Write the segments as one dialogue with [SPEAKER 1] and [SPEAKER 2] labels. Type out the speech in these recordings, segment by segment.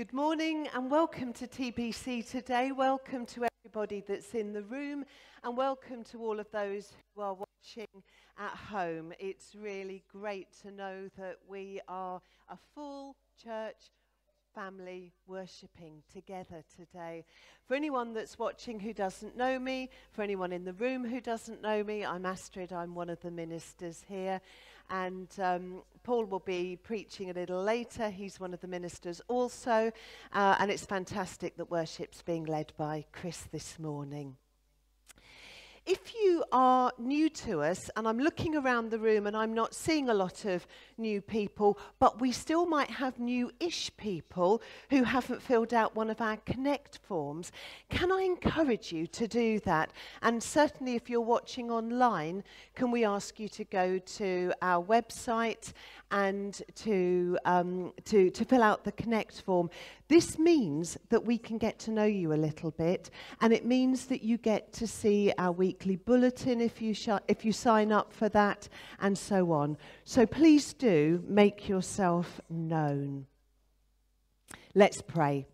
[SPEAKER 1] Good morning and welcome to TBC today. Welcome to everybody that's in the room and welcome to all of those who are watching at home. It's really great to know that we are a full church family worshipping together today. For anyone that's watching who doesn't know me, for anyone in the room who doesn't know me, I'm Astrid, I'm one of the ministers here. And um, Paul will be preaching a little later. He's one of the ministers also. Uh, and it's fantastic that worship's being led by Chris this morning. If you are new to us, and I'm looking around the room and I'm not seeing a lot of new people, but we still might have new ish people who haven't filled out one of our Connect forms, can I encourage you to do that? And certainly, if you're watching online, can we ask you to go to our website and to, um, to, to fill out the Connect form? This means that we can get to know you a little bit, and it means that you get to see our weekly bulletin if you, if you sign up for that, and so on. So please do make yourself known. Let's pray.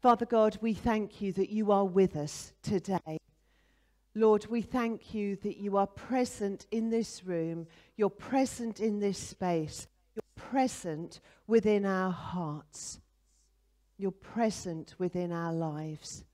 [SPEAKER 1] Father God, we thank you that you are with us today. Lord, we thank you that you are present in this room, you're present in this space, you're present within our hearts. You're present within our lives.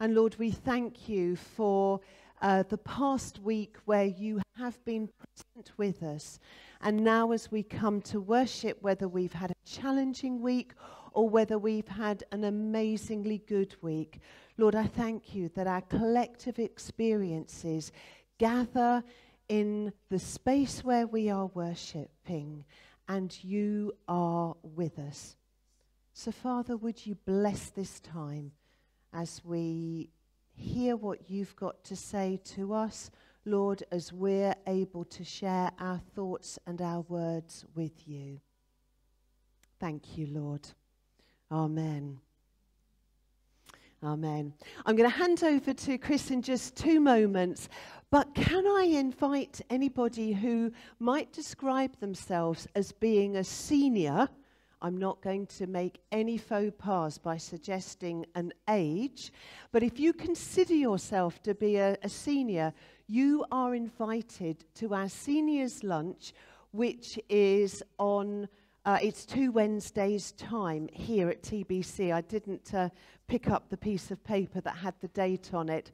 [SPEAKER 1] And Lord, we thank you for uh, the past week where you have been present with us. And now, as we come to worship, whether we've had a challenging week or whether we've had an amazingly good week, Lord, I thank you that our collective experiences gather in the space where we are worshipping, and you are with us. So, Father, would you bless this time as we hear what you've got to say to us, Lord, as we're able to share our thoughts and our words with you. Thank you, Lord. Amen. Amen. I'm going to hand over to Chris in just two moments, but can I invite anybody who might describe themselves as being a senior? I'm not going to make any faux pas by suggesting an age, but if you consider yourself to be a, a senior, you are invited to our seniors' lunch, which is on uh, it's two Wednesdays' time here at TBC. I didn't uh, pick up the piece of paper that had the date on it.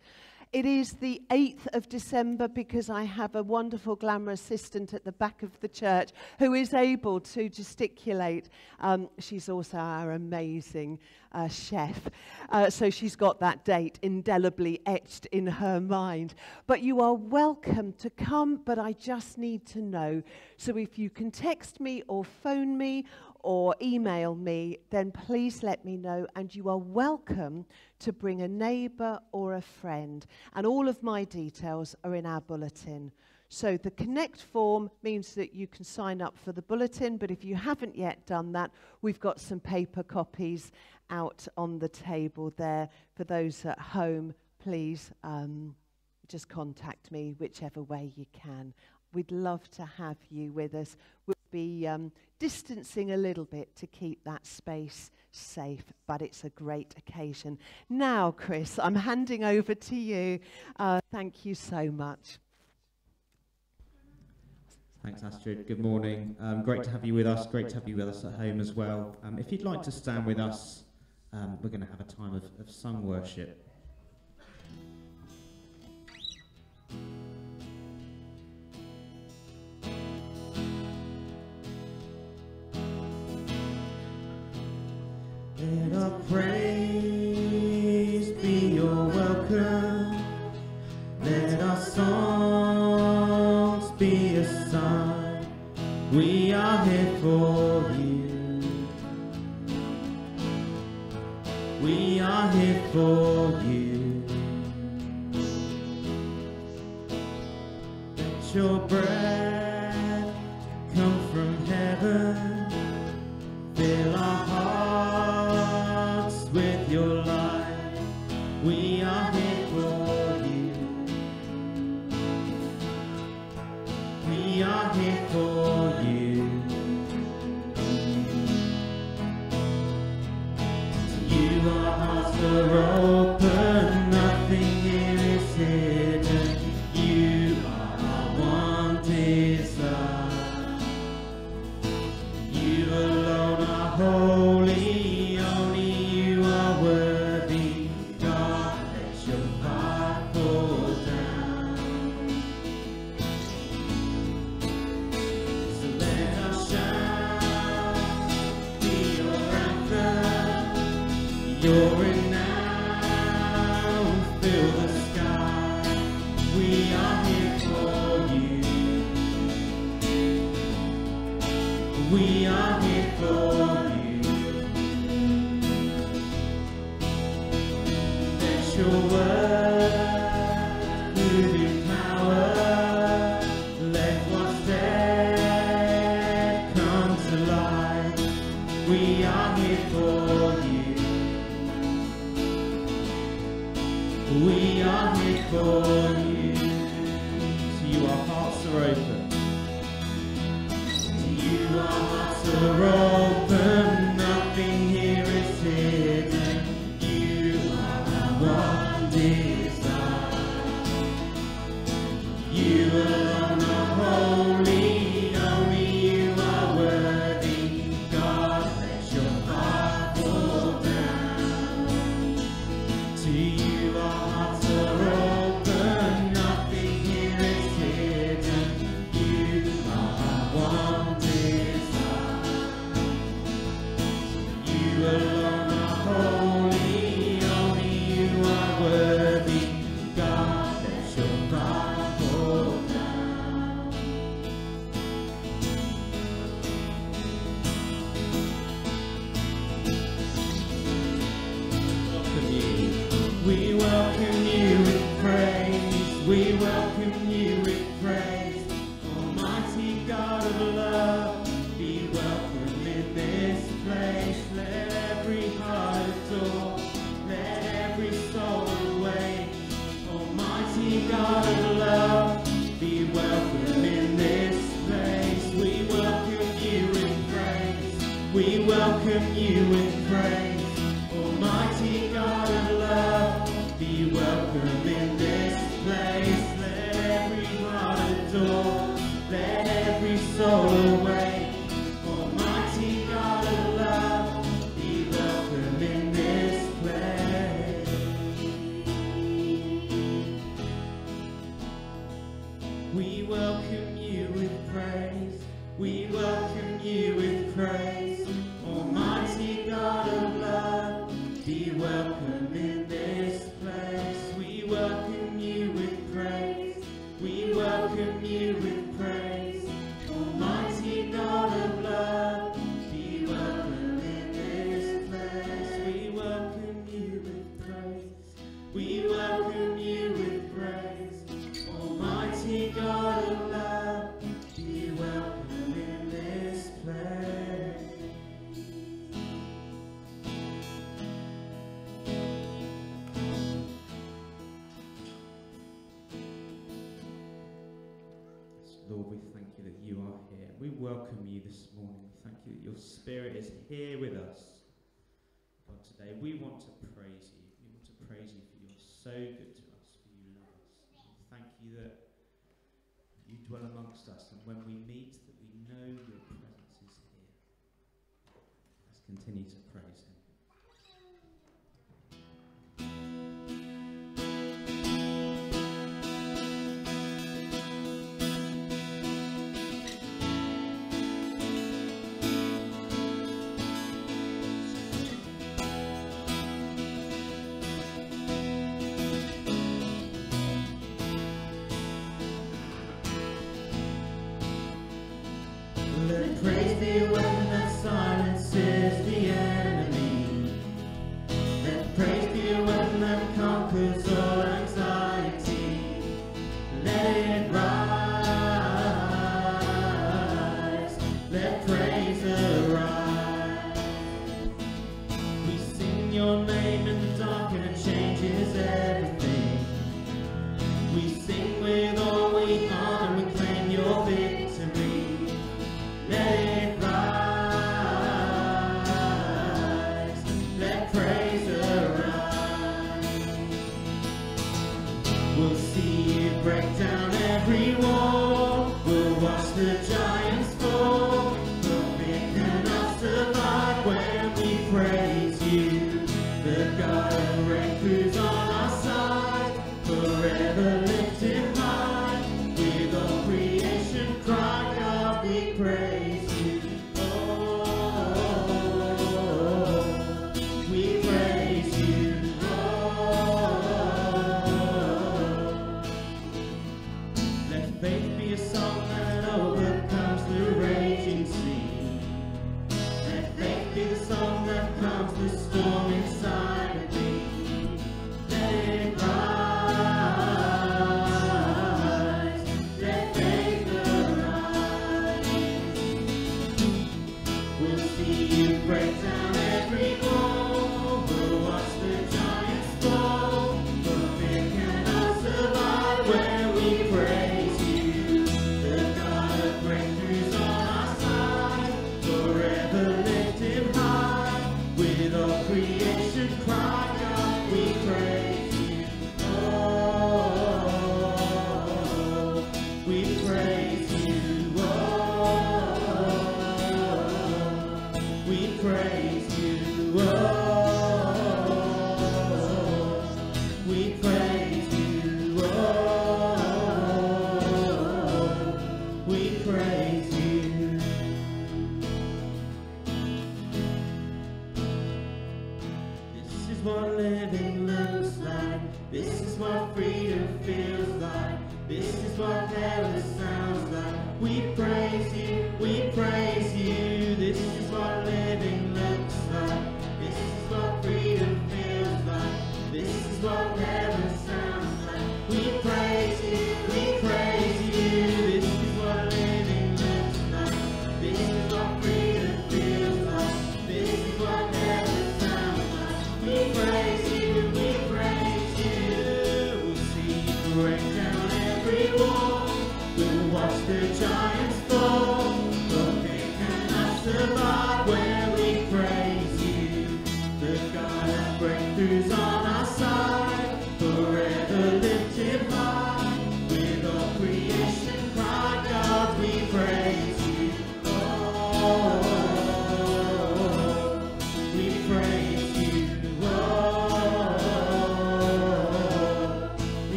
[SPEAKER 1] It is the 8th of December because I have a wonderful glamour assistant at the back of the church who is able to gesticulate. Um, she's also our amazing uh, chef. Uh, so she's got that date indelibly etched in her mind. But you are welcome to come, but I just need to know. So if you can text me or phone me or email me, then please let me know. And you are welcome to bring a neighbour or a friend. And all of my details are in our bulletin. So the Connect form means that you can sign up for the bulletin, but if you haven't yet done that, we've got some paper copies out on the table there. For those at home, please um, just contact me whichever way you can. We'd love to have you with us. Be um, distancing a little bit to keep that space safe, but it's a great occasion. Now, Chris, I'm handing over to you. Uh, thank you so much.
[SPEAKER 2] Thanks, Astrid. Good morning. Um, great to have you with us. Great to have you with us at home as well. Um, if you'd like to stand with us, um, we're going to have a time of, of sung worship. We are here for
[SPEAKER 3] Spirit is here with us. God, today we want to praise you. We want to praise you for you're so good to us, for you love us. Thank you that you dwell amongst us, and when we meet, that we know your presence is here. Let's continue to praise him.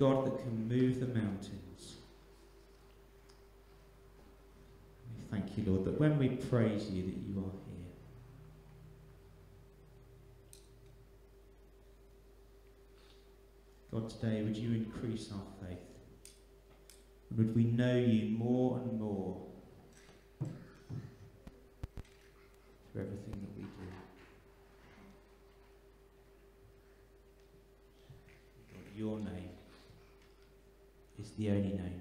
[SPEAKER 3] God that can move the mountains. We thank you, Lord, that when we praise you, that you are here. God, today would you increase our faith? Would we know you more and more the only name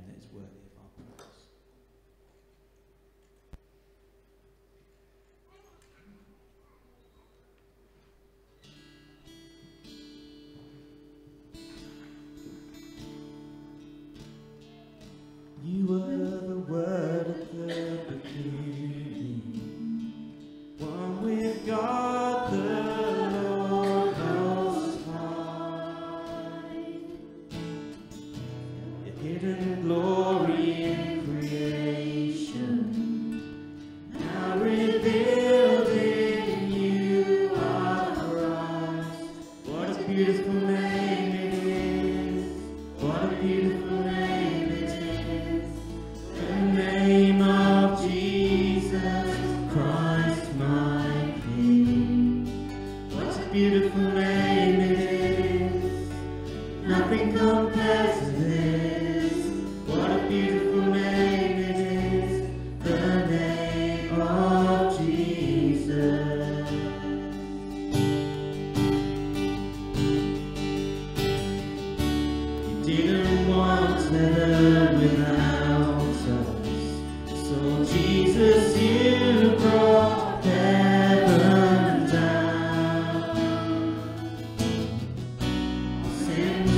[SPEAKER 2] you.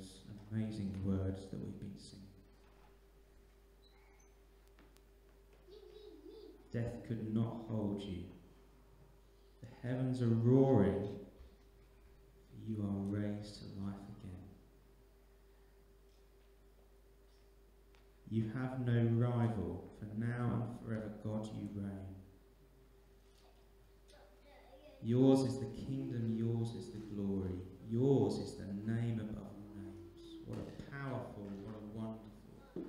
[SPEAKER 3] Those amazing words that we've been singing. Death could not hold you. The heavens are roaring. You are raised to life again. You have no rival, for now and forever, God, you reign. Yours is the kingdom, yours is the glory, yours is the name above all names. What a powerful, what a wonderful,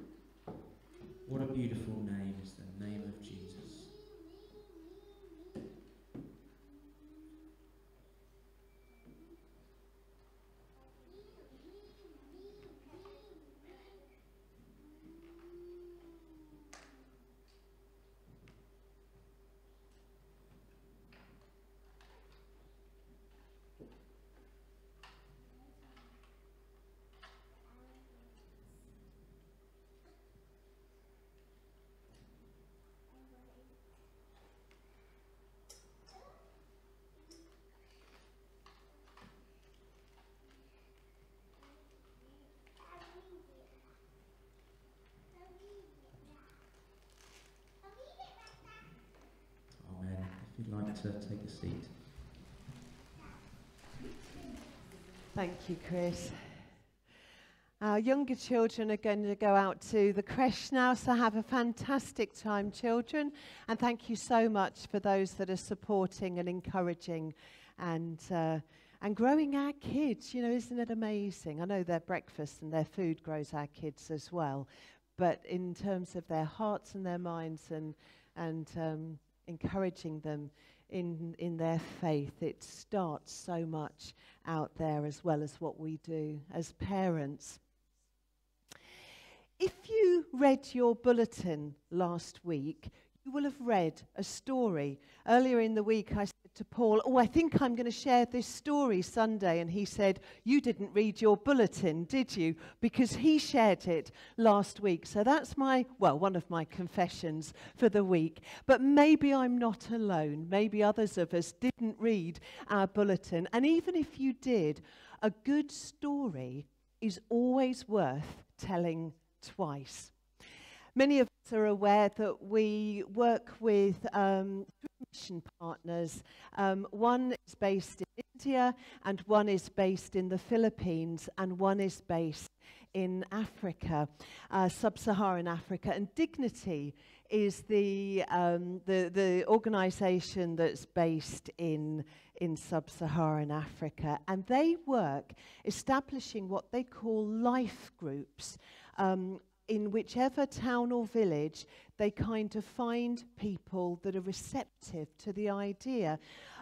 [SPEAKER 3] what a beautiful name is the name of Jesus. Amen. If you'd like to take a seat.
[SPEAKER 1] Thank you, Chris. Our younger children are going to go out to the creche now, so have a fantastic time, children. And thank you so much for those that are supporting and encouraging and, uh, and growing our kids. You know, isn't it amazing? I know their breakfast and their food grows our kids as well. But in terms of their hearts and their minds and, and um, encouraging them in, in their faith, it starts so much out there as well as what we do as parents. If you read your bulletin last week, you will have read a story. Earlier in the week, I to Paul, Oh, I think I'm going to share this story Sunday. And he said, You didn't read your bulletin, did you? Because he shared it last week. So that's my, well, one of my confessions for the week. But maybe I'm not alone. Maybe others of us didn't read our bulletin. And even if you did, a good story is always worth telling twice. Many of us are aware that we work with um, mission partners. Um, one is based in India, and one is based in the Philippines, and one is based in Africa, uh, sub Saharan Africa. And Dignity is the, um, the, the organization that's based in, in sub Saharan Africa. And they work establishing what they call life groups. Um, in whichever town or village, they kind of find people that are receptive to the idea.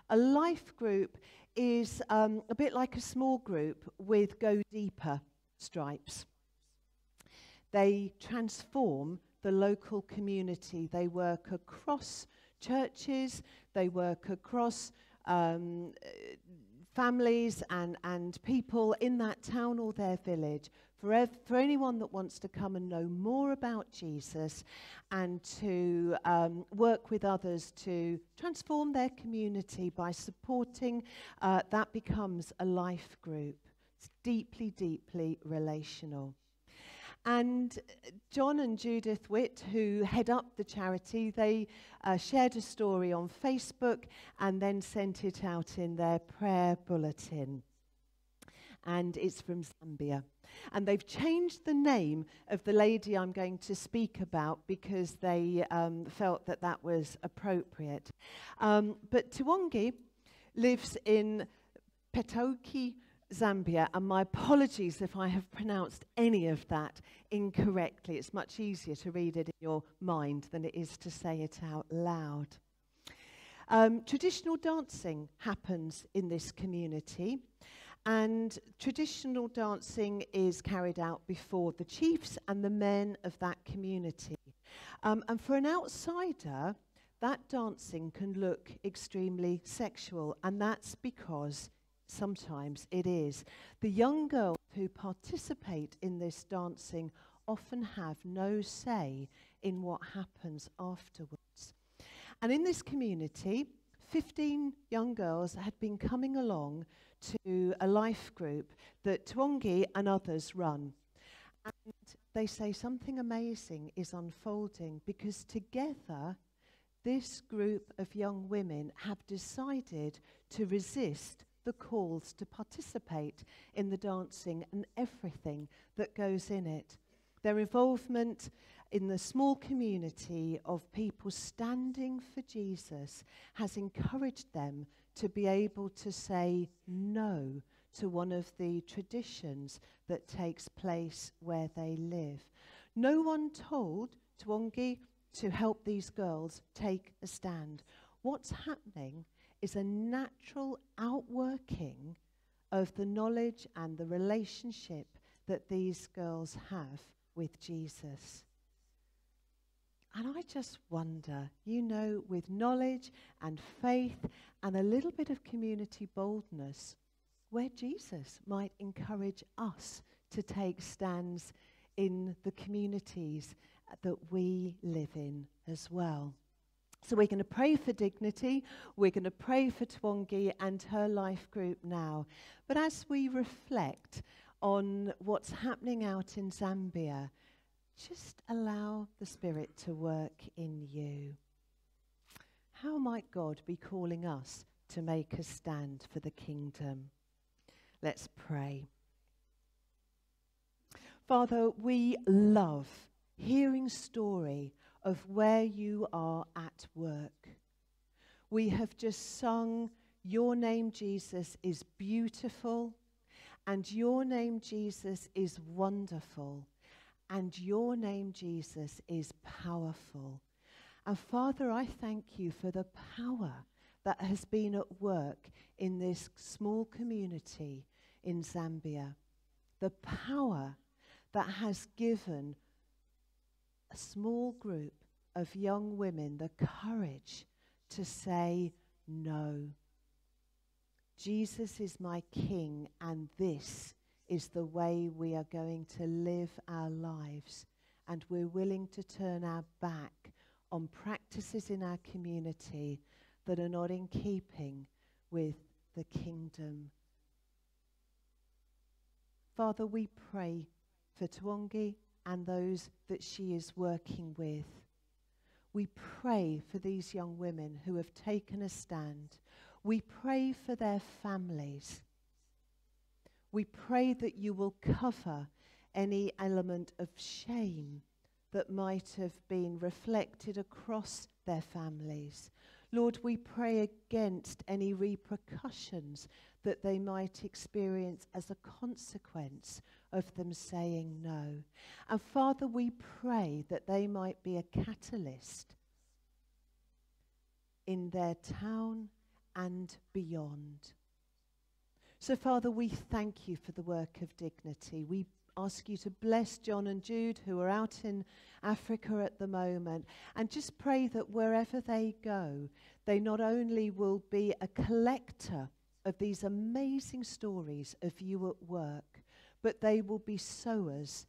[SPEAKER 1] A life group is um, a bit like a small group with go deeper stripes. They transform the local community. They work across churches, they work across um, families and, and people in that town or their village. For, for anyone that wants to come and know more about Jesus and to um, work with others to transform their community by supporting, uh, that becomes a life group. It's deeply, deeply relational. And uh, John and Judith Witt, who head up the charity, they uh, shared a story on Facebook and then sent it out in their prayer bulletin. And it's from Zambia. And they've changed the name of the lady I'm going to speak about because they um, felt that that was appropriate. Um, but Tuongi lives in Petoki, Zambia, and my apologies if I have pronounced any of that incorrectly. It's much easier to read it in your mind than it is to say it out loud. Um, traditional dancing happens in this community, and traditional dancing is carried out before the chiefs and the men of that community. Um, and for an outsider, that dancing can look extremely sexual, and that's because sometimes it is. The young girls who participate in this dancing often have no say in what happens afterwards. And in this community, 15 young girls had been coming along to a life group that Tuongi and others run. And they say something amazing is unfolding because together, this group of young women have decided to resist the calls to participate in the dancing and everything that goes in it. Their involvement in the small community of people standing for Jesus has encouraged them to be able to say no to one of the traditions that takes place where they live. No one told Tuongi to help these girls take a stand. What's happening is a natural outworking of the knowledge and the relationship that these girls have with Jesus. And I just wonder, you know, with knowledge and faith and a little bit of community boldness, where Jesus might encourage us to take stands in the communities that we live in as well. So we're going to pray for dignity. We're going to pray for Tuongi and her life group now. But as we reflect on what's happening out in Zambia, just allow the Spirit to work in you. How might God be calling us to make a stand for the kingdom? Let's pray. Father, we love hearing story of where you are at work. We have just sung, Your name, Jesus, is beautiful, and your name, Jesus, is wonderful, and your name, Jesus, is powerful. And Father, I thank you for the power that has been at work in this small community in Zambia. The power that has given a small group of young women the courage to say no. Jesus is my King, and this is the way we are going to live our lives. And we're willing to turn our back on practices in our community that are not in keeping with the kingdom. Father, we pray for Tuongi and those that she is working with. We pray for these young women who have taken a stand. We pray for their families. We pray that you will cover any element of shame that might have been reflected across their families. Lord, we pray against any repercussions that they might experience as a consequence of them saying no. And Father, we pray that they might be a catalyst in their town and beyond. So, Father, we thank you for the work of dignity. We ask you to bless John and Jude, who are out in Africa at the moment, and just pray that wherever they go, they not only will be a collector of these amazing stories of you at work, but they will be sowers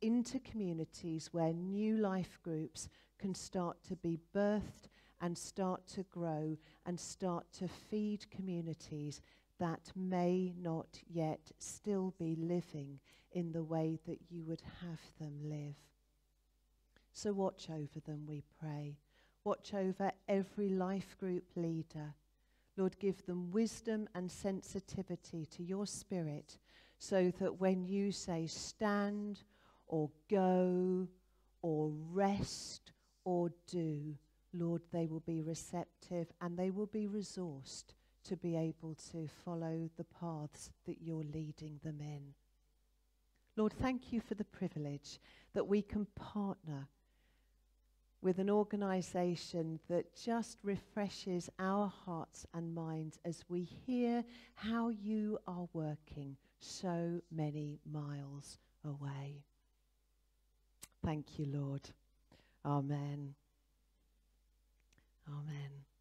[SPEAKER 1] into communities where new life groups can start to be birthed and start to grow and start to feed communities that may not yet still be living in the way that you would have them live. So watch over them, we pray. Watch over every life group leader. Lord, give them wisdom and sensitivity to your spirit so that when you say stand or go or rest or do, Lord, they will be receptive and they will be resourced to be able to follow the paths that you're leading them in. Lord, thank you for the privilege that we can partner with an organization that just refreshes our hearts and minds as we hear how you are working so many miles away. Thank you, Lord. Amen. Amen.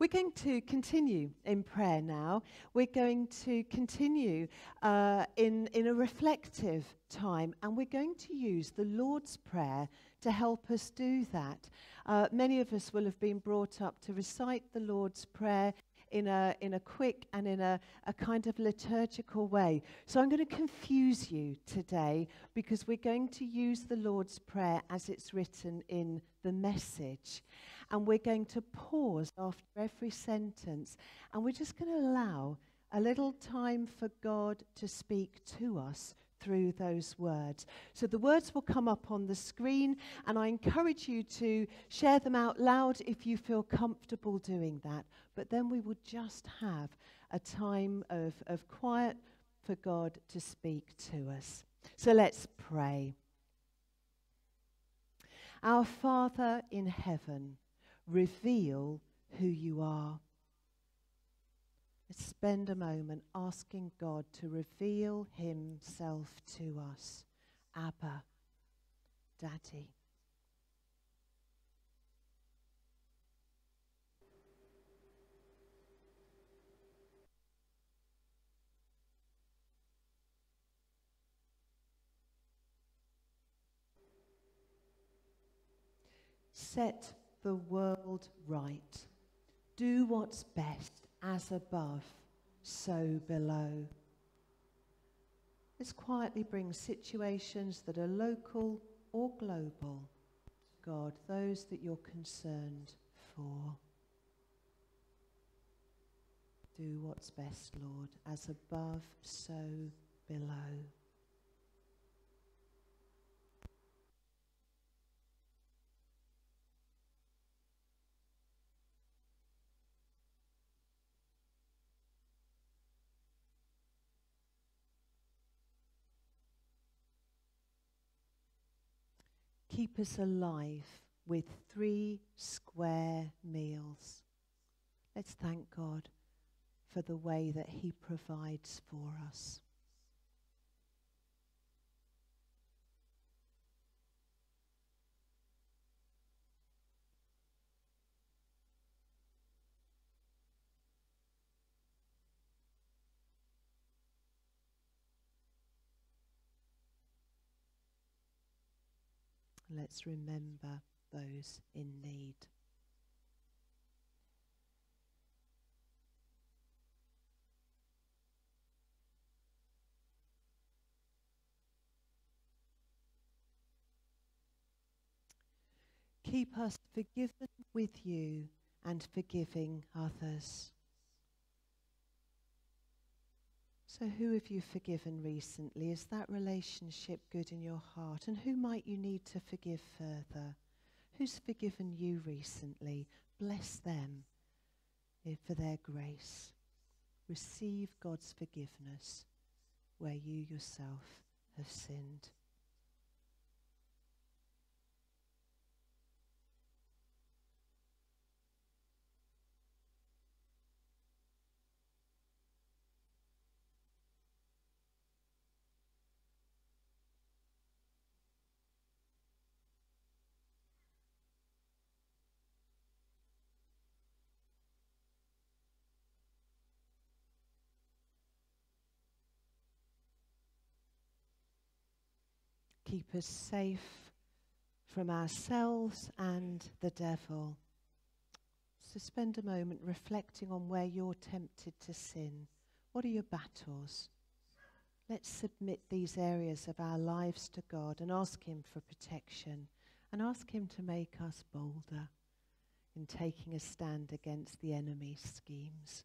[SPEAKER 1] We're going to continue in prayer now. We're going to continue uh, in, in a reflective time, and we're going to use the Lord's Prayer to help us do that. Uh, many of us will have been brought up to recite the Lord's Prayer in a, in a quick and in a, a kind of liturgical way. So I'm going to confuse you today because we're going to use the Lord's Prayer as it's written in the message. And we're going to pause after every sentence and we're just going to allow a little time for God to speak to us through those words. So the words will come up on the screen, and I encourage you to share them out loud if you feel comfortable doing that. But then we will just have a time of, of quiet for God to speak to us. So let's pray. Our Father in heaven, reveal who you are. Let's spend a moment asking God to reveal Himself to us. Abba, Daddy. Set the world right. Do what's best as above, so below. Let's quietly bring situations that are local or global God, those that you're concerned for. Do what's best, Lord, as above, so below. Keep us alive with three square meals. Let's thank God for the way that He provides for us. Let's remember those in need. Keep us forgiven with you and forgiving others. So, who have you forgiven recently? Is that relationship good in your heart? And who might you need to forgive further? Who's forgiven you recently? Bless them for their grace. Receive God's forgiveness where you yourself have sinned. Keep us safe from ourselves and the devil. So spend a moment reflecting on where you're tempted to sin. What are your battles? Let's submit these areas of our lives to God and ask Him for protection and ask Him to make us bolder in taking a stand against the enemy's schemes.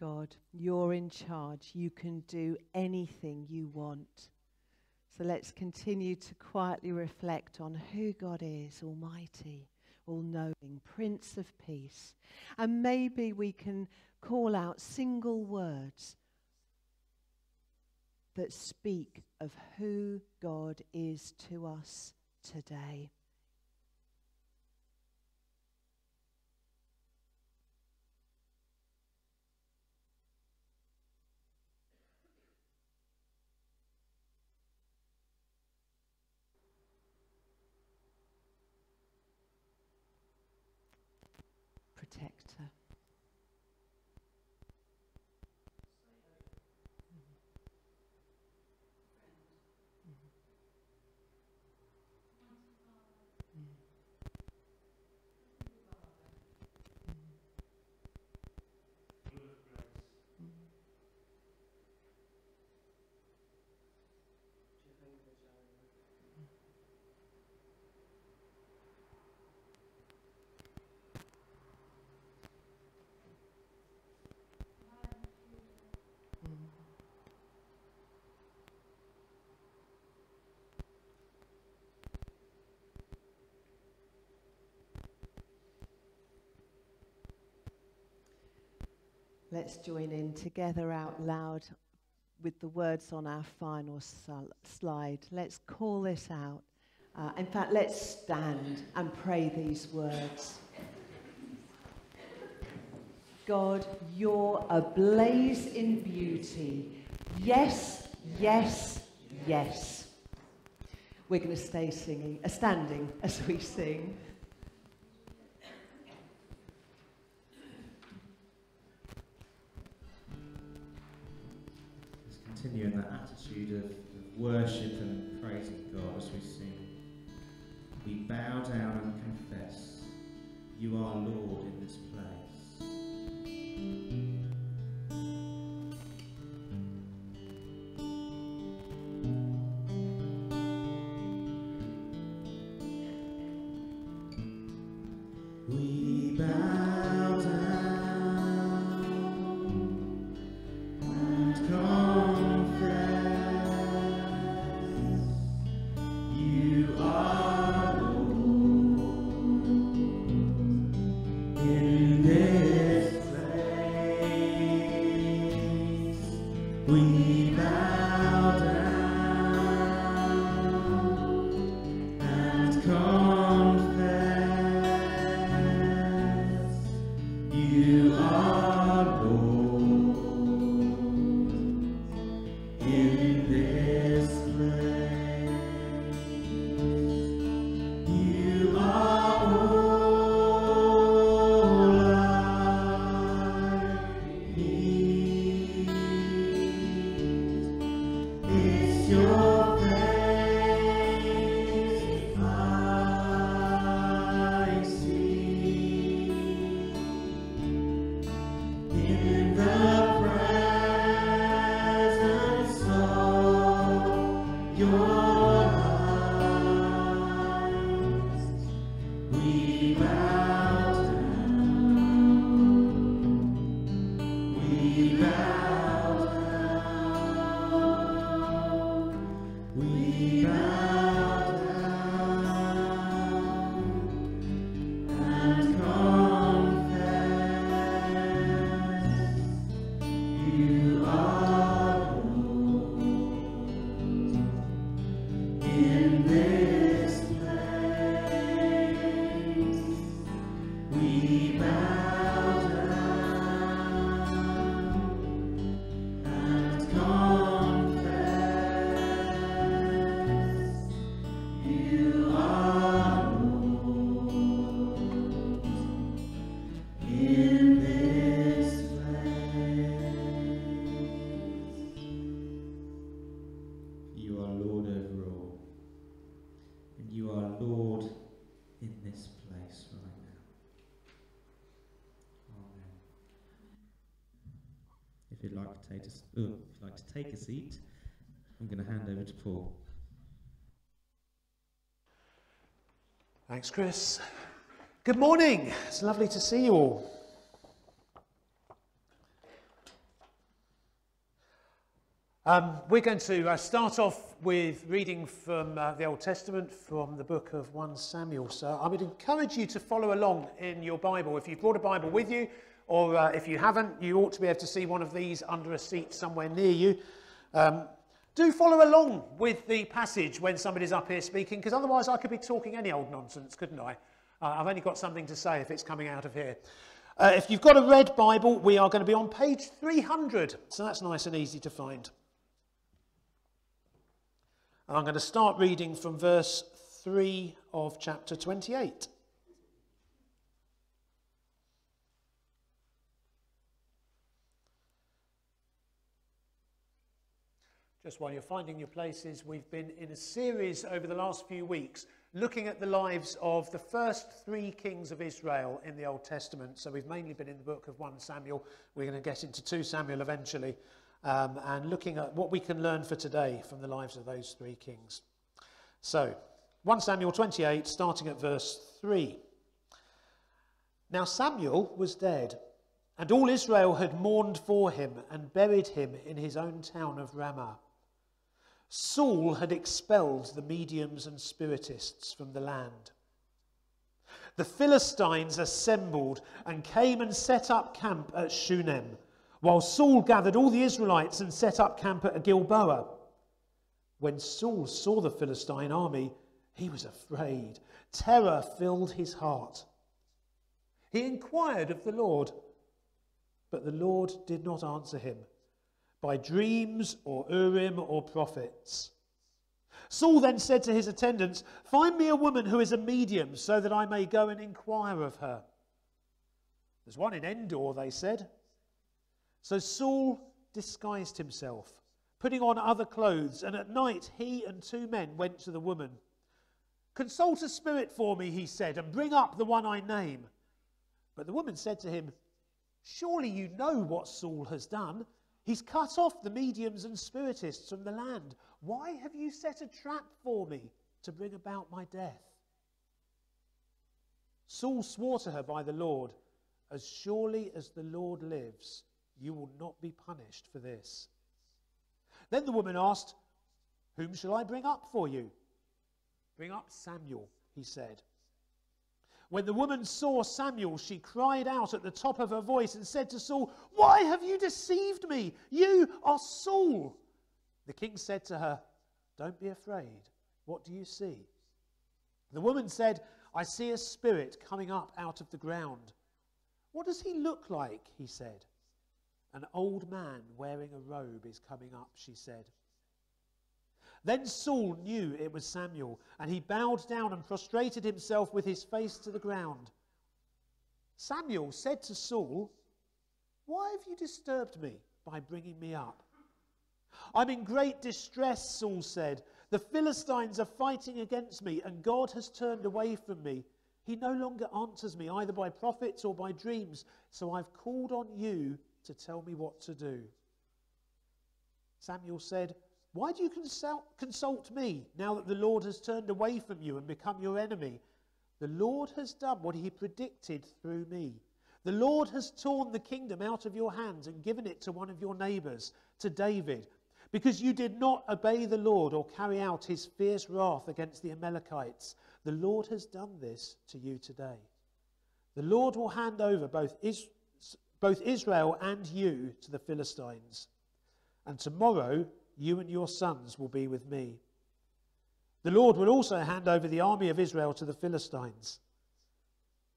[SPEAKER 1] God, you're in charge. You can do anything you want. So let's continue to quietly reflect on who God is Almighty, all knowing, Prince of Peace. And maybe we can call out single words that speak of who God is to us today. Let's join in together out loud with the words on our final slide. Let's call this out. Uh, in fact, let's stand and pray these words. God, you're ablaze in beauty. Yes, yes, yes. We're going to stay singing, uh, standing as we sing.
[SPEAKER 3] Continue in that attitude of, worship and praising God as we sing. We bow down and confess you are Lord in this place. Take a seat, I'm going to hand over to Paul.
[SPEAKER 4] Thanks, Chris. Good morning. It's lovely to see you all. Um, we're going to uh, start off with reading from uh, the Old Testament from the book of 1 Samuel. So I would encourage you to follow along in your Bible. If you've brought a Bible with you, or uh, if you haven't, you ought to be able to see one of these under a seat somewhere near you. Um, do follow along with the passage when somebody's up here speaking, because otherwise I could be talking any old nonsense, couldn't I? Uh, I've only got something to say if it's coming out of here. Uh, if you've got a red Bible, we are going to be on page 300, so that's nice and easy to find. And I'm going to start reading from verse 3 of chapter 28. Just while you're finding your places, we've been in a series over the last few weeks looking at the lives of the first three kings of Israel in the Old Testament. So we've mainly been in the book of 1 Samuel. We're going to get into 2 Samuel eventually, um, and looking at what we can learn for today from the lives of those three kings. So, 1 Samuel 28, starting at verse 3. Now Samuel was dead, and all Israel had mourned for him and buried him in his own town of Ramah. Saul had expelled the mediums and spiritists from the land. The Philistines assembled and came and set up camp at Shunem, while Saul gathered all the Israelites and set up camp at Gilboa. When Saul saw the Philistine army, he was afraid. Terror filled his heart. He inquired of the Lord, but the Lord did not answer him by dreams or Urim or prophets. Saul then said to his attendants, Find me a woman who is a medium, so that I may go and inquire of her. There's one in Endor, they said. So Saul disguised himself, putting on other clothes, and at night he and two men went to the woman. Consult a spirit for me, he said, and bring up the one I name. But the woman said to him, Surely you know what Saul has done. He's cut off the mediums and spiritists from the land. Why have you set a trap for me to bring about my death? Saul swore to her by the Lord, As surely as the Lord lives, you will not be punished for this. Then the woman asked, Whom shall I bring up for you? Bring up Samuel, he said. When the woman saw Samuel, she cried out at the top of her voice and said to Saul, Why have you deceived me? You are Saul. The king said to her, Don't be afraid. What do you see? The woman said, I see a spirit coming up out of the ground. What does he look like? He said. An old man wearing a robe is coming up, she said. Then Saul knew it was Samuel, and he bowed down and prostrated himself with his face to the ground. Samuel said to Saul, Why have you disturbed me by bringing me up? I'm in great distress, Saul said. The Philistines are fighting against me, and God has turned away from me. He no longer answers me, either by prophets or by dreams, so I've called on you to tell me what to do. Samuel said, Why do you consult, consult me now that the Lord has turned away from you and become your enemy? The Lord has done what he predicted through me. The Lord has torn the kingdom out of your hands and given it to one of your neighbors, to David, because you did not obey the Lord or carry out his fierce wrath against the Amalekites. The Lord has done this to you today. The Lord will hand over both, Is- both Israel and you to the Philistines. And tomorrow you and your sons will be with me. The Lord will also hand over the army of Israel to the Philistines.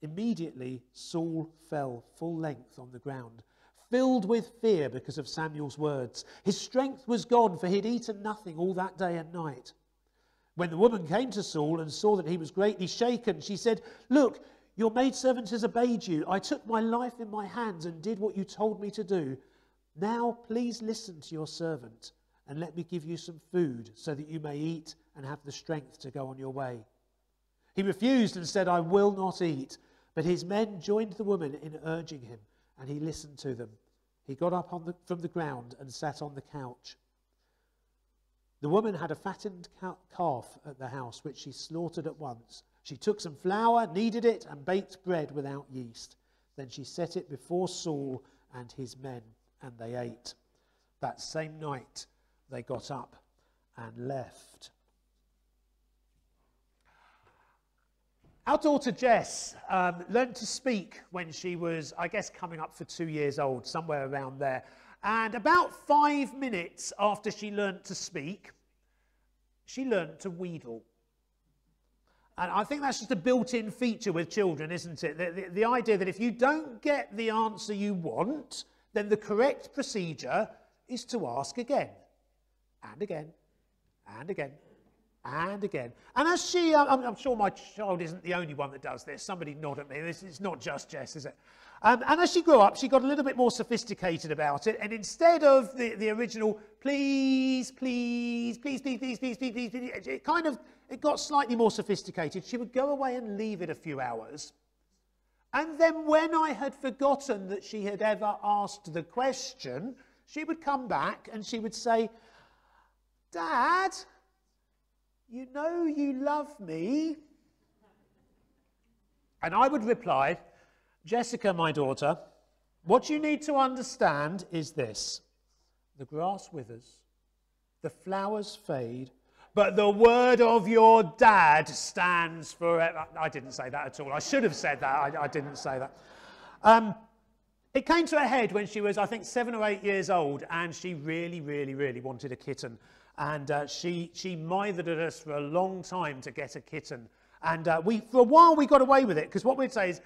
[SPEAKER 4] Immediately Saul fell full length on the ground, filled with fear because of Samuel's words. His strength was gone, for he'd eaten nothing all that day and night. When the woman came to Saul and saw that he was greatly shaken, she said, Look, your maidservant has obeyed you. I took my life in my hands and did what you told me to do. Now please listen to your servant and let me give you some food so that you may eat and have the strength to go on your way. He refused and said, I will not eat. But his men joined the woman in urging him, and he listened to them. He got up the, from the ground and sat on the couch. The woman had a fattened calf at the house, which she slaughtered at once. She took some flour, kneaded it, and baked bread without yeast. Then she set it before Saul and his men, and they ate. That same night they got up and left. Our daughter Jess um, learned to speak when she was, I guess, coming up for two years old, somewhere around there. And about five minutes after she learned to speak, she learned to wheedle. And I think that's just a built in feature with children, isn't it? The, the, the, idea that if you don't get the answer you want, then the correct procedure is to ask again, and again, and again, and again. And as she, I'm, I'm, sure my child isn't the only one that does this. Somebody nod at me. This is not just Jess, is it? Um, and as she grew up, she got a little bit more sophisticated about it. And instead of the, the original, please, please, please, please, please, please, please, please, please, it kind of it got slightly more sophisticated. She would go away and leave it a few hours. And then when I had forgotten that she had ever asked the question, she would come back and she would say, Dad, you know you love me. And I would reply, Jessica, my daughter, what you need to understand is this the grass withers, the flowers fade, but the word of your dad stands forever. I didn't say that at all. I should have said that. I, I didn't say that. Um, it came to a head when she was, I think, seven or eight years old, and she really, really, really wanted a kitten. And uh, she, she mithered at us for a long time to get a kitten. And uh, we, for a while, we got away with it because what we'd say is,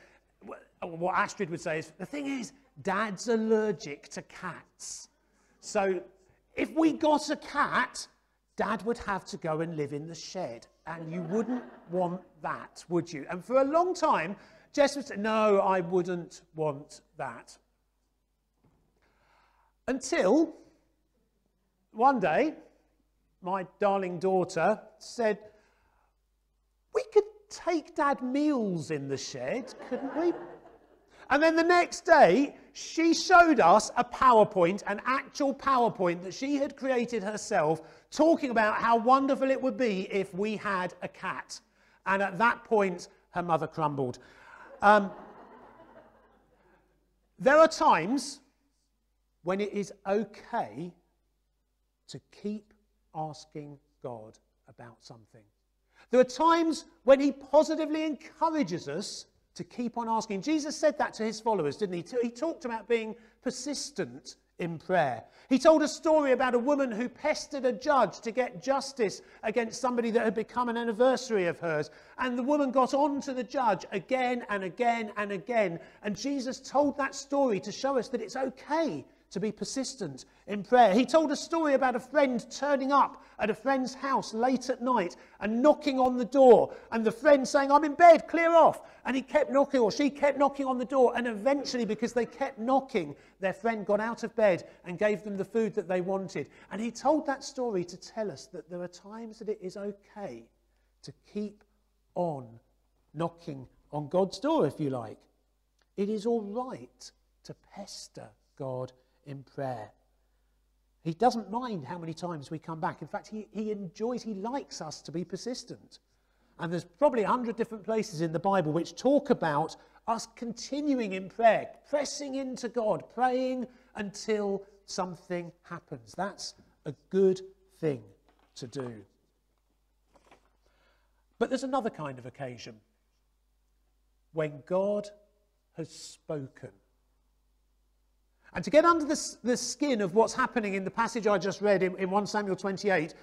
[SPEAKER 4] what Astrid would say is, the thing is, dad's allergic to cats. So if we got a cat, dad would have to go and live in the shed. And you wouldn't want that, would you? And for a long time, Jess would say, no, I wouldn't want that. Until one day, my darling daughter, said, We could take dad meals in the shed, couldn't we? And then the next day, she showed us a PowerPoint, an actual PowerPoint that she had created herself, talking about how wonderful it would be if we had a cat. And at that point, her mother crumbled. Um, there are times when it is okay to keep asking God about something. There are times when he positively encourages us to keep on asking. Jesus said that to his followers, didn't he? He talked about being persistent in prayer. He told a story about a woman who pestered a judge to get justice against somebody that had become an anniversary of hers. And the woman got on to the judge again and again and again. And Jesus told that story to show us that it's okay to be persistent in prayer. He told a story about a friend turning up at a friend's house late at night and knocking on the door, and the friend saying, I'm in bed, clear off. And he kept knocking, or she kept knocking on the door, and eventually, because they kept knocking, their friend got out of bed and gave them the food that they wanted. And he told that story to tell us that there are times that it is okay to keep on knocking on God's door, if you like. It is all right to pester God in prayer. He doesn't mind how many times we come back. In fact, he, he enjoys, he likes us to be persistent. And there's probably a hundred different places in the Bible which talk about us continuing in prayer, pressing into God, praying until something happens. That's a good thing to do. But there's another kind of occasion when God has spoken and to get under the, the skin of what's happening in the passage I just read in, in 1 Samuel 28,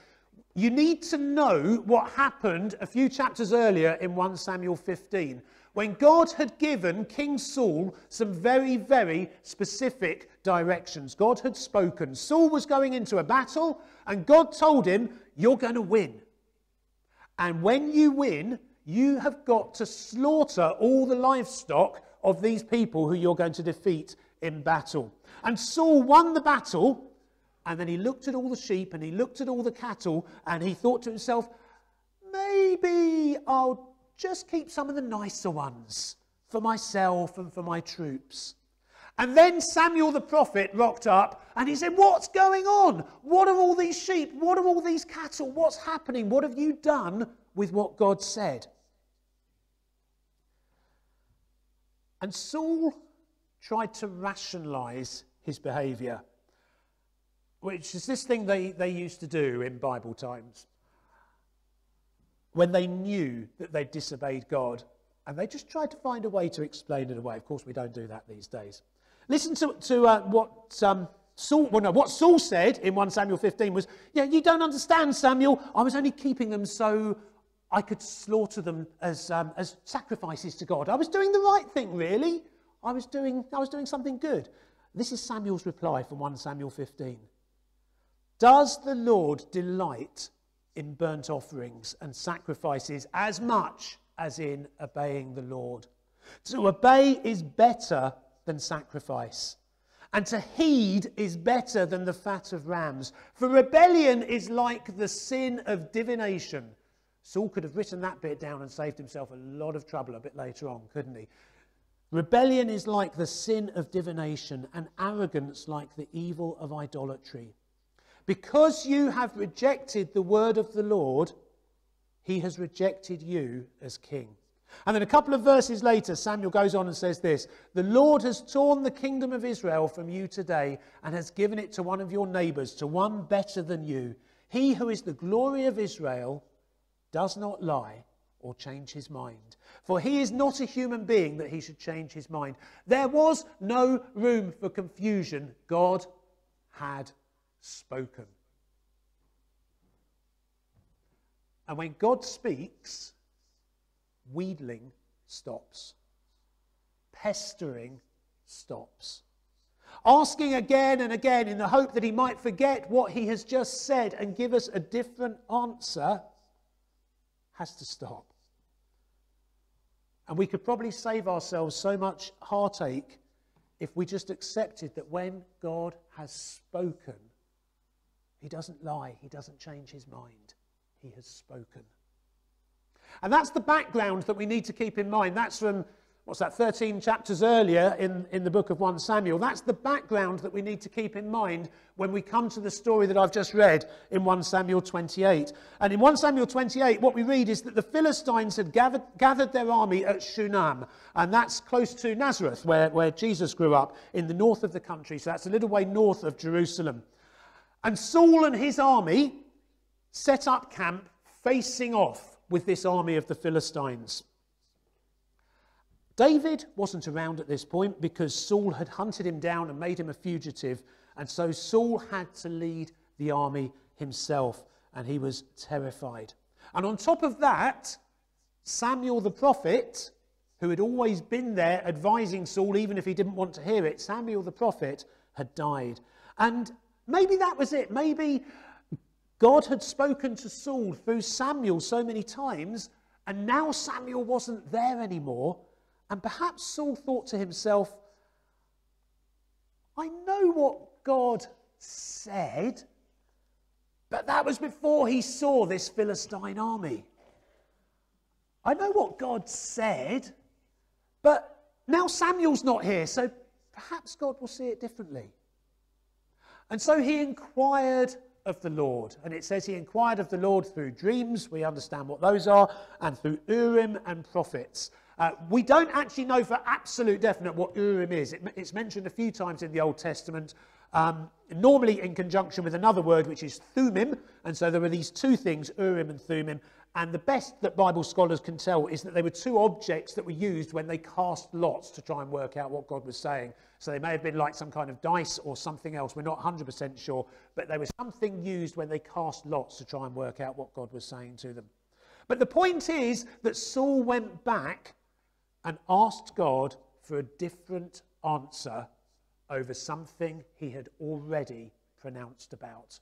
[SPEAKER 4] you need to know what happened a few chapters earlier in 1 Samuel 15, when God had given King Saul some very, very specific directions. God had spoken. Saul was going into a battle, and God told him, You're going to win. And when you win, you have got to slaughter all the livestock of these people who you're going to defeat in battle. And Saul won the battle, and then he looked at all the sheep and he looked at all the cattle, and he thought to himself, maybe I'll just keep some of the nicer ones for myself and for my troops. And then Samuel the prophet rocked up and he said, What's going on? What are all these sheep? What are all these cattle? What's happening? What have you done with what God said? And Saul tried to rationalize his behavior, which is this thing they, they used to do in Bible times when they knew that they'd disobeyed God. And they just tried to find a way to explain it away. Of course, we don't do that these days. Listen to, to uh, what um, Saul, well, no, what Saul said in 1 Samuel 15 was, Yeah, you don't understand, Samuel. I was only keeping them so I could slaughter them as, um, as sacrifices to God. I was doing the right thing, really. I was, doing, I was doing something good. This is Samuel's reply from 1 Samuel 15. Does the Lord delight in burnt offerings and sacrifices as much as in obeying the Lord? To obey is better than sacrifice. And to heed is better than the fat of rams. For rebellion is like the sin of divination. Saul could have written that bit down and saved himself a lot of trouble a bit later on, couldn't he? Rebellion is like the sin of divination, and arrogance like the evil of idolatry. Because you have rejected the word of the Lord, he has rejected you as king. And then a couple of verses later, Samuel goes on and says this The Lord has torn the kingdom of Israel from you today and has given it to one of your neighbors, to one better than you. He who is the glory of Israel does not lie or change his mind. For he is not a human being that he should change his mind. There was no room for confusion. God had spoken. And when God speaks, wheedling stops, pestering stops. Asking again and again in the hope that he might forget what he has just said and give us a different answer has to stop. And we could probably save ourselves so much heartache if we just accepted that when God has spoken, he doesn't lie, he doesn't change his mind, he has spoken. And that's the background that we need to keep in mind. That's from, what's that, 13 chapters earlier in, in the book of 1 Samuel. That's the background that we need to keep in mind when we come to the story that I've just read in 1 Samuel 28. And in 1 Samuel 28, what we read is that the Philistines had gathered, gathered their army at Shunem, And that's close to Nazareth, where, where Jesus grew up, in the north of the country. So that's a little way north of Jerusalem. And Saul and his army set up camp facing off with this army of the Philistines. David wasn't around at this point because Saul had hunted him down and made him a fugitive, and so Saul had to lead the army himself, and he was terrified. And on top of that, Samuel the prophet, who had always been there advising Saul, even if he didn't want to hear it, Samuel the prophet had died. And maybe that was it. Maybe God had spoken to Saul through Samuel so many times, and now Samuel wasn't there anymore. And perhaps Saul thought to himself, I know what God said, but that was before he saw this Philistine army. I know what God said, but now Samuel's not here, so perhaps God will see it differently. And so he inquired of the Lord. And it says he inquired of the Lord through dreams. We understand what those are, and through Urim and prophets. Uh, we don't actually know for absolute definite what Urim is. It, it's mentioned a few times in the Old Testament, um, normally in conjunction with another word, which is Thummim. And so there are these two things, Urim and Thummim. And the best that Bible scholars can tell is that they were two objects that were used when they cast lots to try and work out what God was saying. So they may have been like some kind of dice or something else. We're not 100% sure. But there was something used when they cast lots to try and work out what God was saying to them. But the point is that Saul went back and asked God for a different answer over something he had already pronounced about.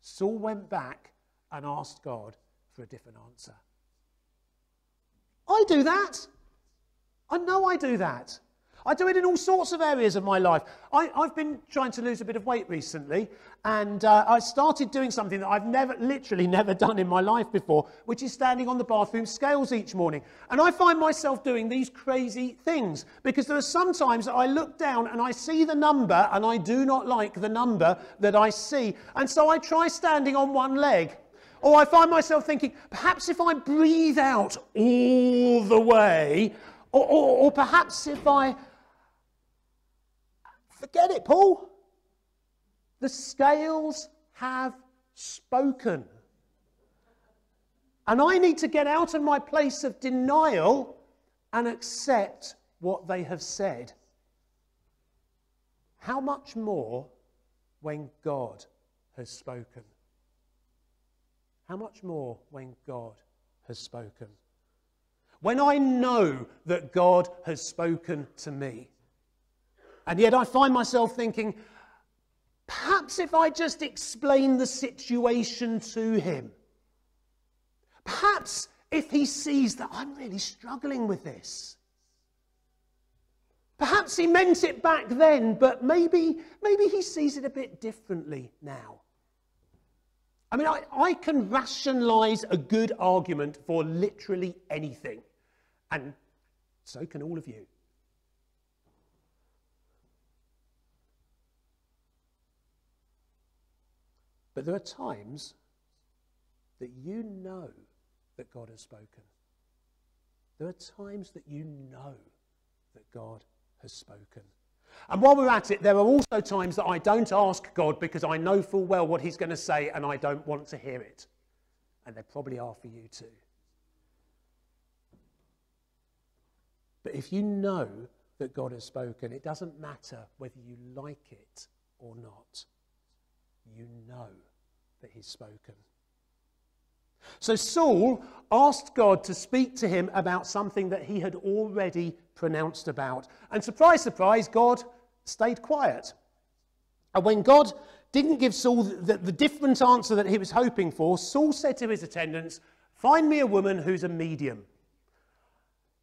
[SPEAKER 4] Saul went back and asked God for a different answer. I do that. I know I do that. I do it in all sorts of areas of my life. I, have been trying to lose a bit of weight recently, and uh, I started doing something that I've never, literally never done in my life before, which is standing on the bathroom scales each morning. And I find myself doing these crazy things because there are some times that I look down and I see the number, and I do not like the number that I see. And so I try standing on one leg. Or I find myself thinking, perhaps if I breathe out all the way, or, or, or perhaps if I Forget it, Paul. The scales have spoken. And I need to get out of my place of denial and accept what they have said. How much more when God has spoken? How much more when God has spoken? When I know that God has spoken to me, and yet I find myself thinking, perhaps if I just explain the situation to him, perhaps if he sees that I'm really struggling with this. Perhaps he meant it back then, but maybe, maybe he sees it a bit differently now. I mean, I, I can rationalize a good argument for literally anything, and so can all of you. But there are times that you know that God has spoken. There are times that you know that God has spoken. And while we're at it, there are also times that I don't ask God because I know full well what He's going to say and I don't want to hear it. And there probably are for you too. But if you know that God has spoken, it doesn't matter whether you like it or not. You know that he's spoken. So Saul asked God to speak to him about something that he had already pronounced about. And surprise, surprise, God stayed quiet. And when God didn't give Saul the, the, different answer that he was hoping for, Saul said to his attendants, Find me a woman who's a medium.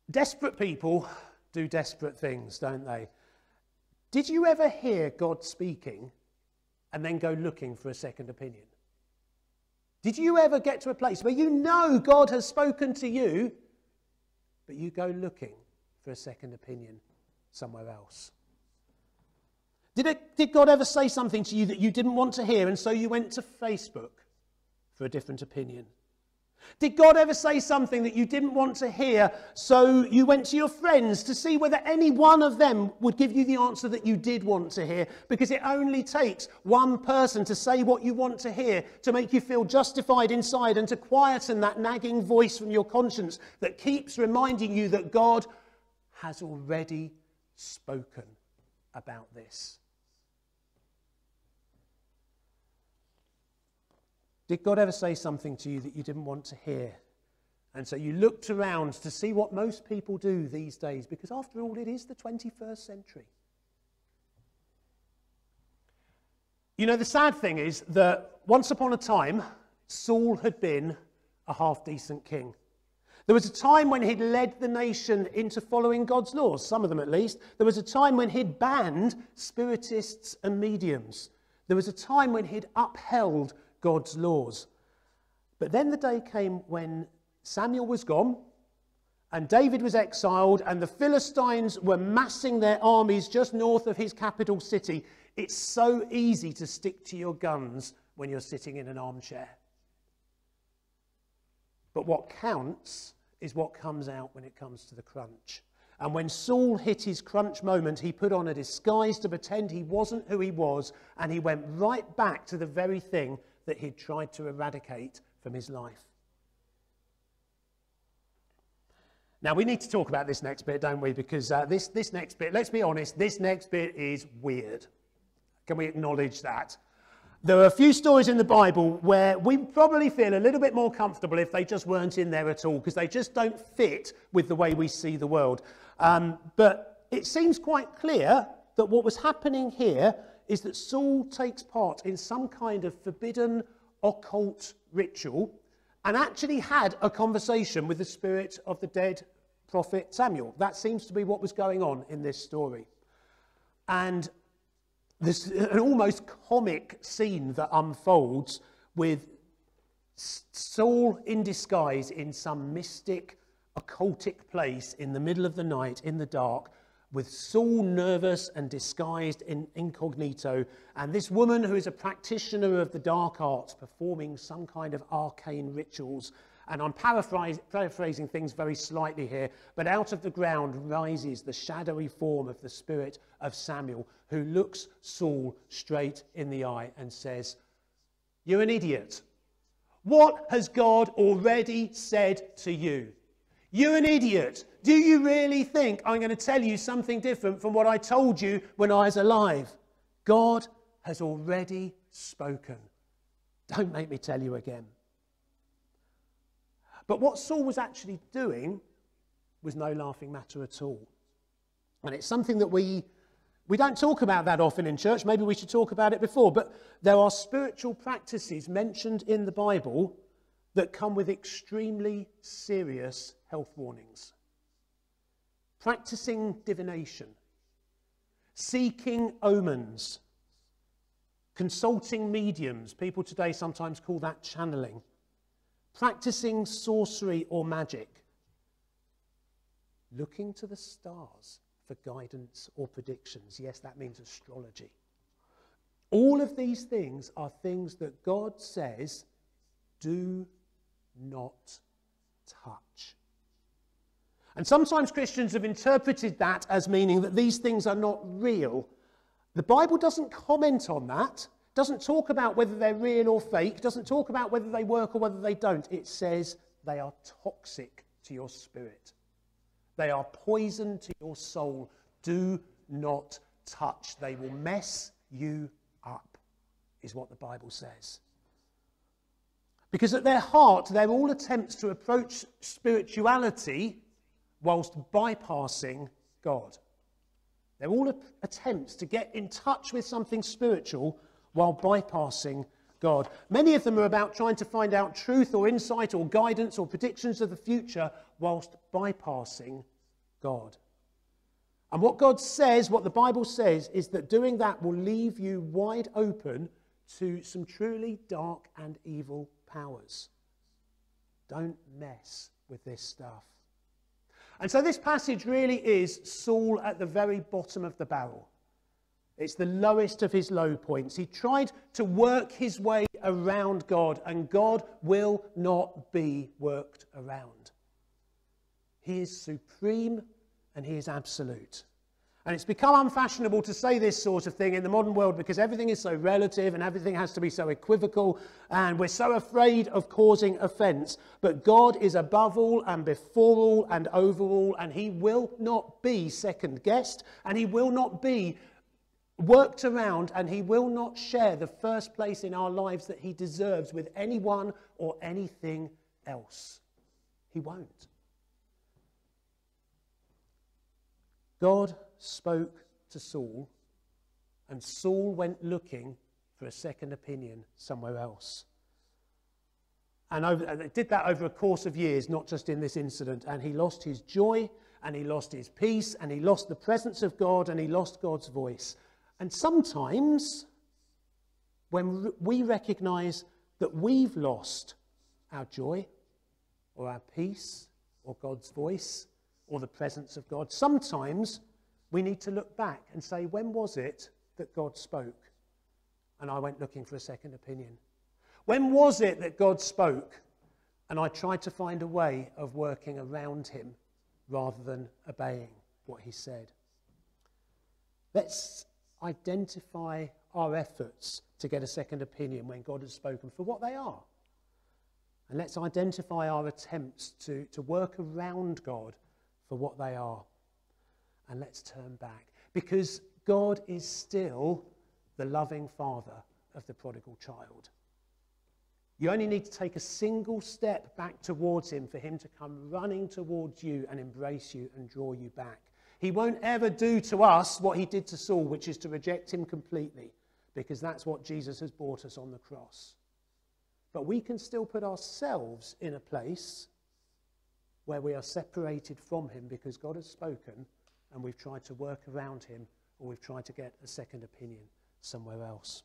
[SPEAKER 4] Desperate people do desperate things, don't they? Did you ever hear God speaking and then go looking for a second opinion? Did you ever get to a place where you know God has spoken to you, but you go looking for a second opinion somewhere else? Did, it, did God ever say something to you that you didn't want to hear, and so you went to Facebook for a different opinion? Did God ever say something that you didn't want to hear, so you went to your friends to see whether any one of them would give you the answer that you did want to hear? Because it only takes one person to say what you want to hear to make you feel justified inside and to quieten that nagging voice from your conscience that keeps reminding you that God has already spoken about this. Did God ever say something to you that you didn't want to hear? And so you looked around to see what most people do these days, because after all, it is the 21st century. You know, the sad thing is that once upon a time, Saul had been a half decent king. There was a time when he'd led the nation into following God's laws, some of them at least. There was a time when he'd banned spiritists and mediums. There was a time when he'd upheld God's laws. But then the day came when Samuel was gone and David was exiled and the Philistines were massing their armies just north of his capital city. It's so easy to stick to your guns when you're sitting in an armchair. But what counts is what comes out when it comes to the crunch. And when Saul hit his crunch moment, he put on a disguise to pretend he wasn't who he was, and he went right back to the very thing that he'd tried to eradicate from his life. Now, we need to talk about this next bit, don't we? Because uh, this, this next bit, let's be honest, this next bit is weird. Can we acknowledge that? There are a few stories in the Bible where we probably feel a little bit more comfortable if they just weren't in there at all, because they just don't fit with the way we see the world. Um, but it seems quite clear that what was happening here is that Saul takes part in some kind of forbidden occult ritual and actually had a conversation with the spirit of the dead prophet Samuel. That seems to be what was going on in this story. And there's an almost comic scene that unfolds with Saul in disguise in some mystic, occultic place in the middle of the night, in the dark, with Saul nervous and disguised in incognito, and this woman who is a practitioner of the dark arts performing some kind of arcane rituals. And I'm paraphrasing things very slightly here, but out of the ground rises the shadowy form of the spirit of Samuel, who looks Saul straight in the eye and says, You're an idiot. What has God already said to you? You're an idiot. Do you really think I'm going to tell you something different from what I told you when I was alive? God has already spoken. Don't make me tell you again. But what Saul was actually doing was no laughing matter at all. And it's something that we, we don't talk about that often in church. Maybe we should talk about it before. But there are spiritual practices mentioned in the Bible that come with extremely serious health warnings. Practicing divination, seeking omens, consulting mediums, people today sometimes call that channeling, practicing sorcery or magic, looking to the stars for guidance or predictions. Yes, that means astrology. All of these things are things that God says do not touch. And sometimes Christians have interpreted that as meaning that these things are not real. The Bible doesn't comment on that, doesn't talk about whether they're real or fake, doesn't talk about whether they work or whether they don't. It says they are toxic to your spirit, they are poison to your soul. Do not touch, they will mess you up, is what the Bible says. Because at their heart, they're all attempts to approach spirituality whilst bypassing God. They're all attempts to get in touch with something spiritual while bypassing God. Many of them are about trying to find out truth or insight or guidance or predictions of the future whilst bypassing God. And what God says, what the Bible says, is that doing that will leave you wide open to some truly dark and evil powers. Don't mess with this stuff. And so this passage really is Saul at the very bottom of the barrel. It's the lowest of his low points. He tried to work his way around God, and God will not be worked around. He is supreme and he is absolute. And it's become unfashionable to say this sort of thing in the modern world because everything is so relative and everything has to be so equivocal, and we're so afraid of causing offense. But God is above all and before all and over all, and He will not be second guessed, and He will not be worked around, and He will not share the first place in our lives that He deserves with anyone or anything else. He won't. God spoke to Saul, and Saul went looking for a second opinion somewhere else. And, over, and did that over a course of years, not just in this incident. And he lost his joy, and he lost his peace, and he lost the presence of God, and he lost God's voice. And sometimes, when we recognize that we've lost our joy, or our peace, or God's voice, or the presence of God, sometimes we need to look back and say, when was it that God spoke? And I went looking for a second opinion. When was it that God spoke? And I tried to find a way of working around him rather than obeying what he said. Let's identify our efforts to get a second opinion when God has spoken for what they are. And let's identify our attempts to, to work around God for what they are and let's turn back. Because God is still the loving father of the prodigal child. You only need to take a single step back towards him for him to come running towards you and embrace you and draw you back. He won't ever do to us what he did to Saul, which is to reject him completely, because that's what Jesus has brought us on the cross. But we can still put ourselves in a place where we are separated from Him because God has spoken and we've tried to work around Him or we've tried to get a second opinion somewhere else.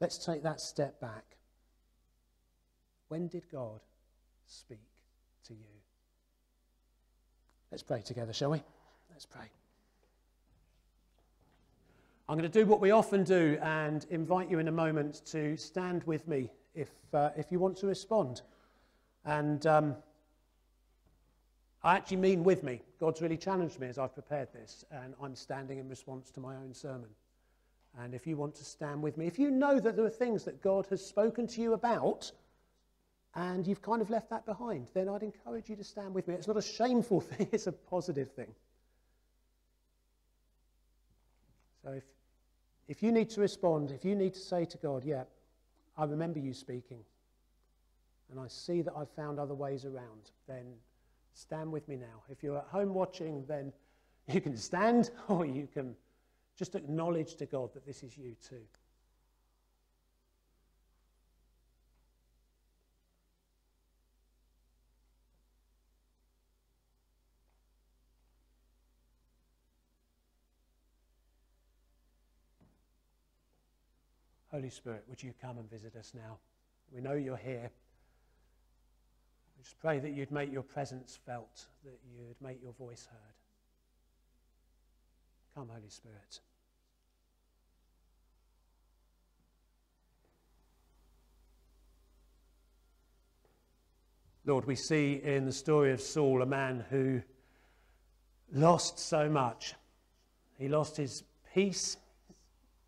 [SPEAKER 4] Let's take that step back. When did God speak to you? Let's pray together, shall we? Let's pray. I'm going to do what we often do and invite you in a moment to stand with me if, uh, if you want to respond. And um, I actually mean with me. God's really challenged me as I've prepared this, and I'm standing in response to my own sermon. And if you want to stand with me, if you know that there are things that God has spoken to you about, and you've kind of left that behind, then I'd encourage you to stand with me. It's not a shameful thing, it's a positive thing. So if, if you need to respond, if you need to say to God, yeah, I remember you speaking, and I see that I've found other ways around, then Stand with me now. If you're at home watching, then you can stand or you can just acknowledge to God that this is you too. Holy Spirit, would you come and visit us now? We know you're here. We just pray that you'd make your presence felt, that you'd make your voice heard. Come, Holy Spirit. Lord, we see in the story of Saul a man who lost so much. He lost his peace,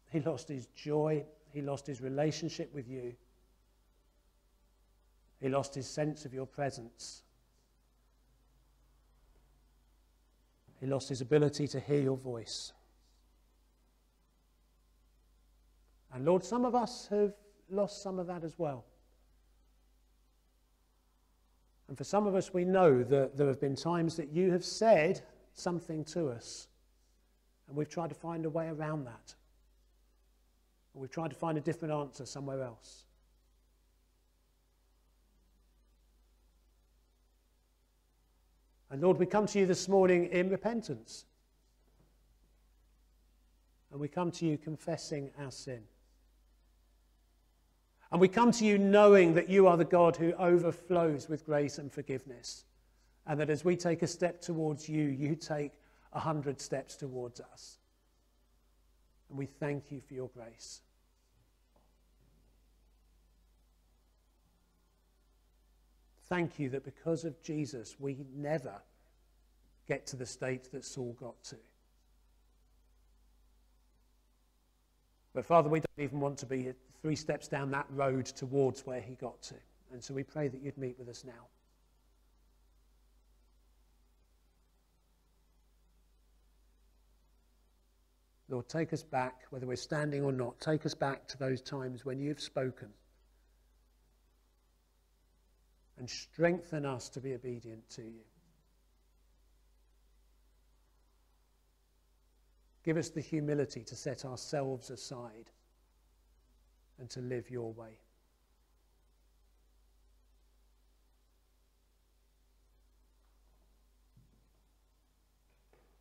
[SPEAKER 4] he lost his joy, he lost his relationship with you. He lost his sense of your presence. He lost his ability to hear your voice. And Lord, some of us have lost some of that as well. And for some of us, we know that there have been times that you have said something to us, and we've tried to find a way around that. We've tried to find a different answer somewhere else. And Lord, we come to you this morning in repentance. And we come to you confessing our sin. And we come to you knowing that you are the God who overflows with grace and forgiveness. And that as we take a step towards you, you take a hundred steps towards us. And we thank you for your grace. Thank you that because of Jesus, we never get to the state that Saul got to. But Father, we don't even want to be three steps down that road towards where he got to. And so we pray that you'd meet with us now. Lord, take us back, whether we're standing or not, take us back to those times when you've spoken and strengthen us to be obedient to you. Give us the humility to set ourselves aside and to live your way.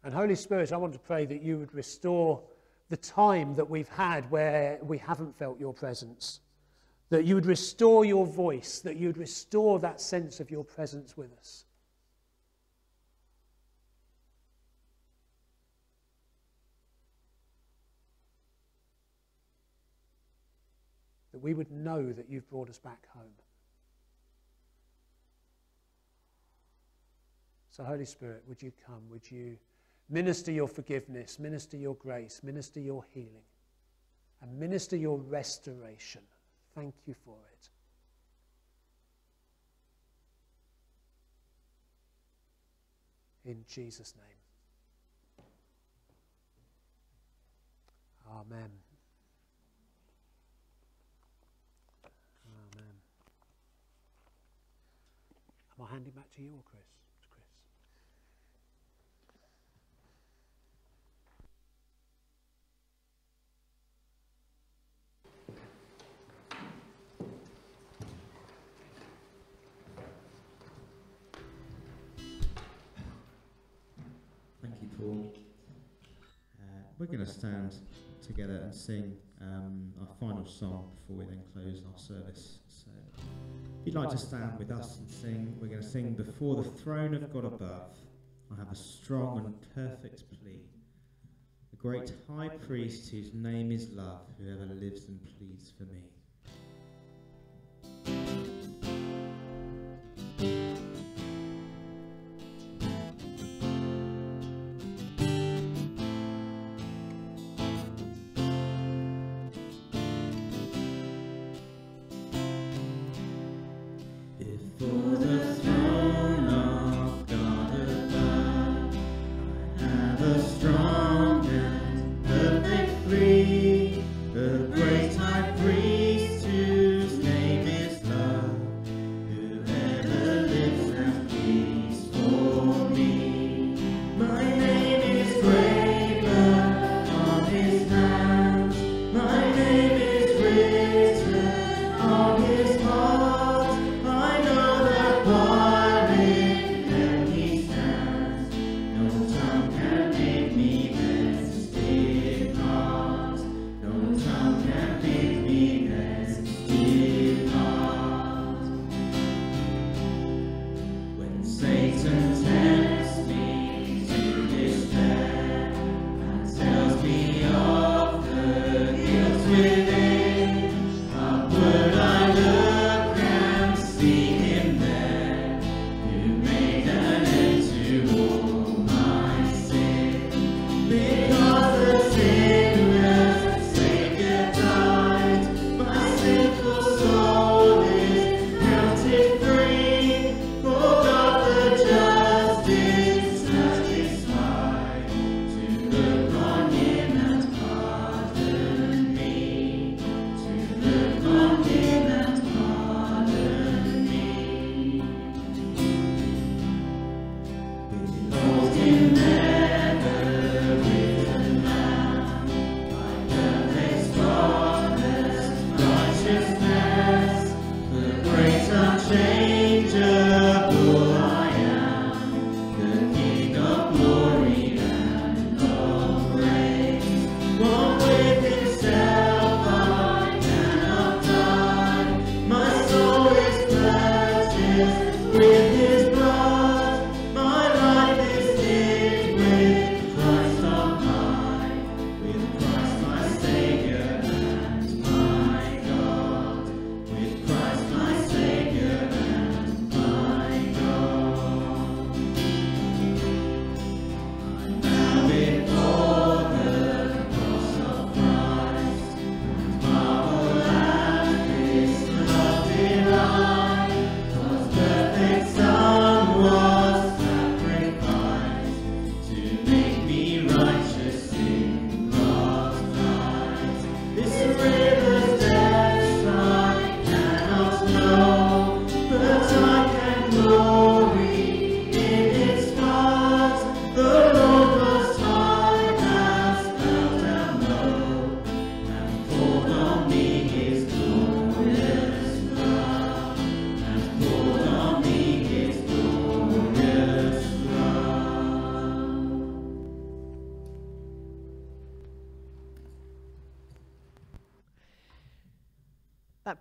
[SPEAKER 4] And Holy Spirit, I want to pray that you would restore the time that we've had where we haven't felt your presence that you would restore your voice, that you would restore that sense of your presence with us. That we would know that you've brought us back home. So, Holy Spirit, would you come? Would you minister your forgiveness, minister your grace, minister your healing, and minister your restoration? Thank you for it. In Jesus' name. Amen. Amen. Am I handing back to you or Chris?
[SPEAKER 3] We're going to stand together and sing um, our final song before we then close our service. So, if you'd like to stand with us and sing, we're going to sing Before the Throne of God Above. I have a strong and perfect plea. The great high priest whose name is love, whoever lives and pleads for me.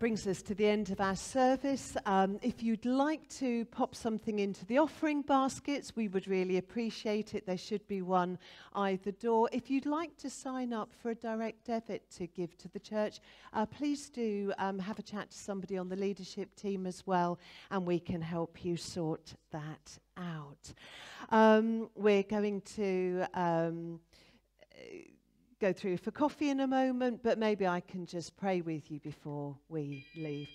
[SPEAKER 1] Brings us to the end of our service. Um, if you'd like to pop something into the offering baskets, we would really appreciate it. There should be one either door. If you'd like to sign up for a direct debit to give to the church, uh, please do um, have a chat to somebody on the leadership team as well, and we can help you sort that out. Um, we're going to. Go through for coffee in a moment, but maybe I can just pray with you before we leave.